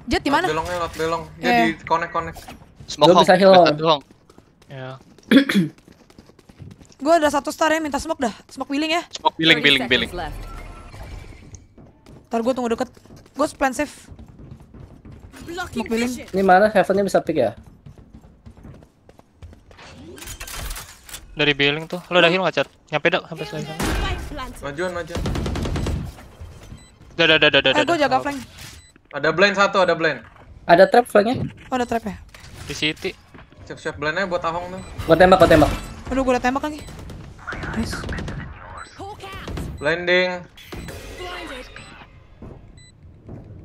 Jet di mana? Belongnya lot belong. Dia Eh. di connect connect. Smoke Gua bisa heal. Ya. Gua ada satu star ya, minta smoke dah. Smoke billing ya. Smoke billing, 30 billing, billing. Ntar gua tunggu deket. Gua plan safe. blocking billing. Ini mana heavennya bisa pick ya? Dari billing tuh. Lo udah heal nggak, Cat? Nyampe dak sampai selesai. Spike planted. Majuan, majuan. Udah, udah, udah, udah, Eh, gua jaga flank. Ada blind satu, ada blind. Ada trap flanknya. Oh, ada trap ya. Di city. Siap-siap blindnya buat Ahong tuh. Gua tembak, gua tembak. Aduh, gua udah tembak lagi. Nice. Blinding. Blinded.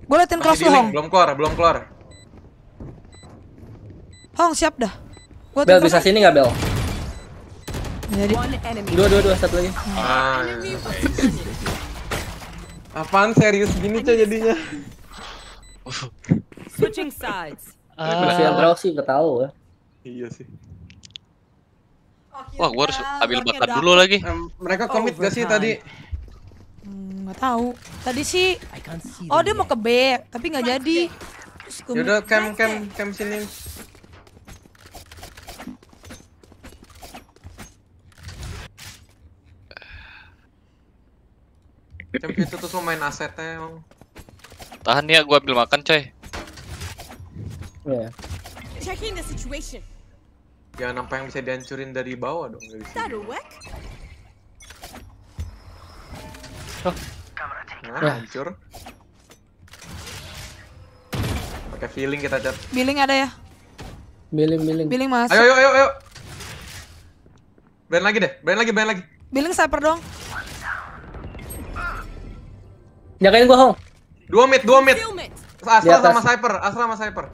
Gue liatin cross lu link, Hong. belum keluar, belum keluar. Hong siap dah. Gue Bel bisa sini nggak Bel? Jadi. Dua dua dua satu lagi. Ah. Apaan serius gini coy jadinya? Switching sides. Masih yang Ah, draw sih udah tahu ya. Iya sih. Wah, gua harus ambil Luar bakat biasa. dulu lagi. Mereka komit gak sih tadi? Hmm, nggak tahu. Tadi sih Oh dia mau ke B Tapi nggak jadi Yaudah cam cam cam sini. Cam itu terus lo main asetnya emang. Tahan ya, gua ambil makan coy. Iya. Checking the situation. Jangan apa yang bisa dihancurin dari bawah dong dari sini. That'll work. Nah, hancur. Pakai feeling kita cat. Billing ada ya Billing billing. Billing mas Ayo ayo ayo ayo. Band lagi deh, band lagi, band lagi. Billing sniper dong Jagain gua Hong. Dua mid, dua mid. Astra sama Cyper, Astra sama Cyper.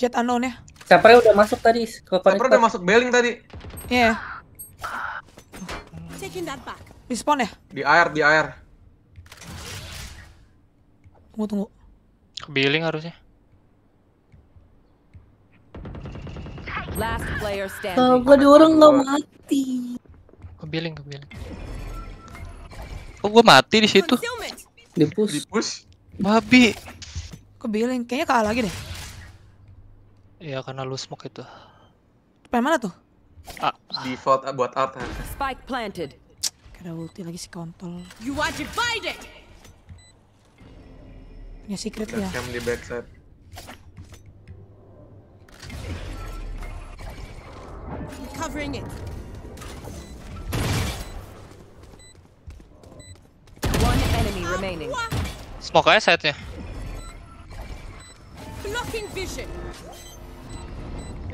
Jet unknown ya Siapa udah masuk tadi ke Cyper connector. udah masuk bailing tadi. Iya Taking that back. Respawn ya Di air, di air. Tunggu tunggu Billing harusnya. Last player Oh, standing. gua di orang nggak mati. Ke billing, ke billing. Oh, gua mati di situ. Di Di push. push. Babi. Kayaknya kalah lagi deh Ya karena lu smoke itu. Pengen mana tuh Ah, Default buat art. Spike planted. Ada ulti lagi si kontol You are divided. Punya secret ya cam di backside. Covering it. One enemy remaining. smoke aja side-nya. Blocking vision.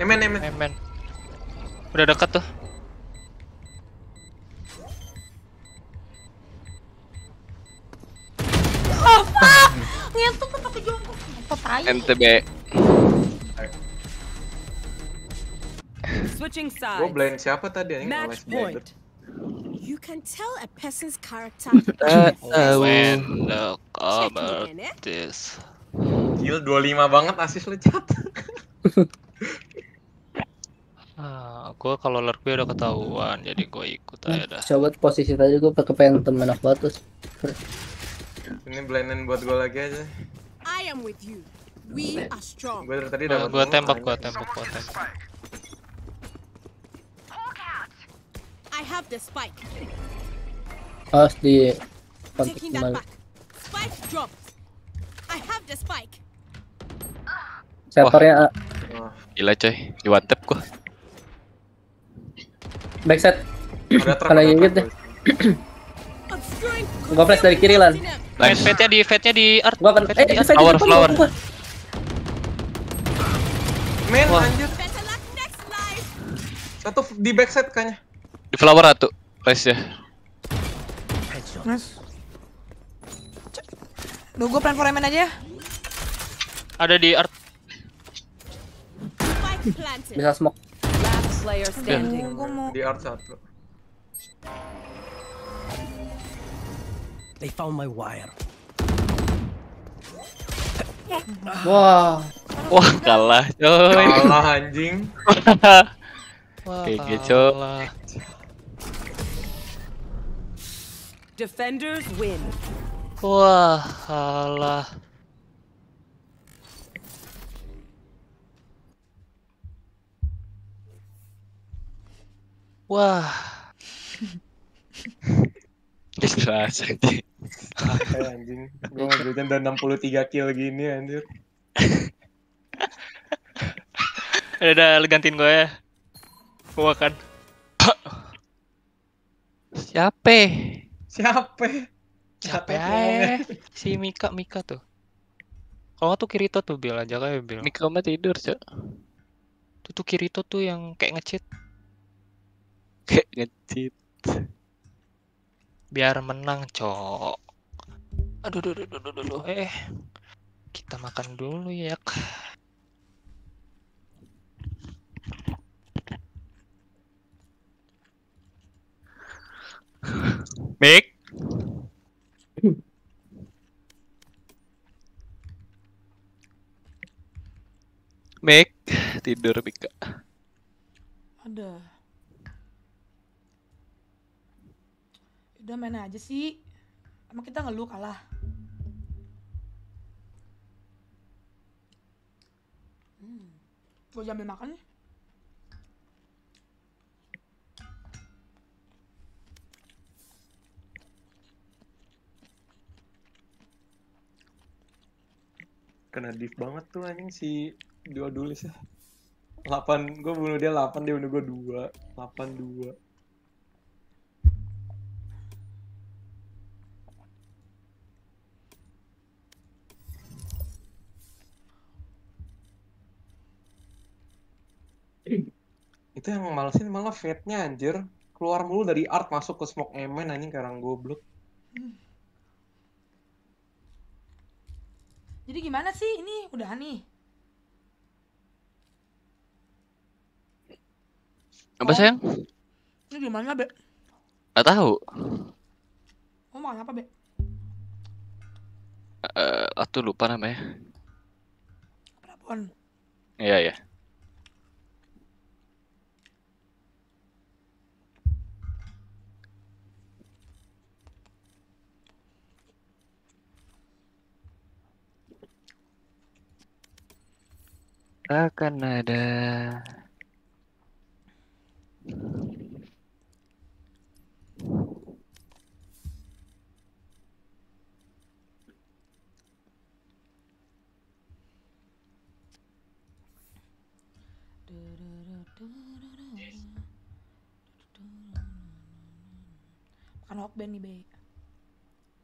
Emen, emen. Eh, men. Udah dekat tuh. Ngentot tuh pakai jongkok Apa tai NTB. Switching Gue sides. blind siapa tadi? Match point. You can tell a person's character. When the cover eh? this. Gil 25 banget asis lu cat. Ah, gua kalau lurk gue udah ketahuan, jadi gue ikut aja dah. Coba posisi tadi gua pakai pengen temen aku batus. Ini blindin buat gue lagi aja. I am with you. We are strong. Gue tadi Gua, dapat. gua bunga, tembak, gua tembak, gua tembak. I have the spike. Harus di kontak Taking that kembali. back. Spike dropped. I have the spike. Servernya A. Oh, Gila coy, di one tap gua. trap, Kalau ada gigit trap, deh. guys. Obscuring. Gua flash dari kiri lan. Fate, fate-nya di, fate-nya di art. Gua akan Fate-nya eh di Flower, flower. Men Wah. anjir. Satu di backside kayaknya. Di flower satu. Flash ya. Nice Duh gue plan for Emen aja ya Ada di art. Bisa smoke. Mau Di art satu. They found my wire. Wah. Wah, kalah coy. Kalah anjing. Wah, Kayak gitu. Defenders win. Wah, kalah. Wah, Jelas anjing. Anjing. Gue ngambilnya udah 63 kill gini anjir. udah, udah lu gantiin gue ya. Gua kan. Siapa? Siapa? Siapa ya? Si Mika, Mika tuh. Kalau tuh Kirito tuh Bil aja kayak Bil. Mika mah tidur, Cok. Itu tuh Kirito tuh yang kayak ngecit Kayak ngecit. biar menang, Cok. Aduh, aduh, aduh, aduh, aduh, aduh. Eh, kita makan dulu ya. Mik. Mik, tidur Mika. Ada. Udah main aja sih. Emang kita ngeluh kalah. Hmm. Gue jambil makan nih. Kena div banget tuh anjing si dua dulis. Ya. 8, gue bunuh dia 8, dia bunuh gue 2 8, 2 Itu yang malesin malah fate-nya anjir. Keluar mulu dari art masuk ke smoke emen anjing karang goblok Jadi gimana sih ini? Udah nih. Apa sayang? Ini gimana, Be? Gak tahu. Mau makan apa, Be? Eh, aku lupa namanya. Prabon. Iya ya. Akan ada Makan hokben nih, Be.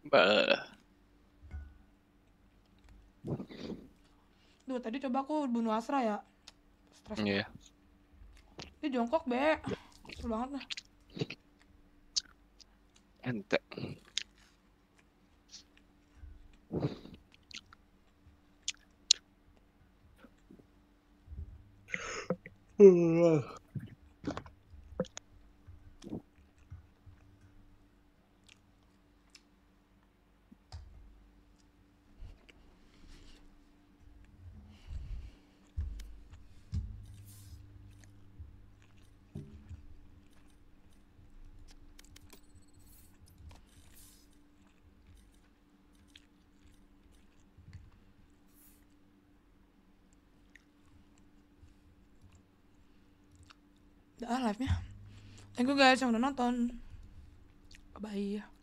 Bah. Duh, tadi coba aku bunuh Asra ya. Stres. Iya. Dia jongkok, Be. Kesel banget lah. Ente. Udah live-nya. Thank you guys yang udah nonton. Bye-bye.